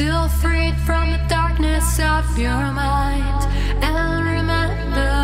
Still freed from the darkness of your mind. And remember